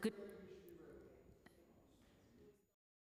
끝